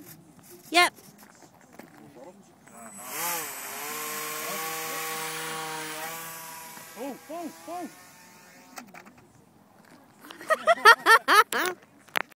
on? Yep. Oh, oh, oh.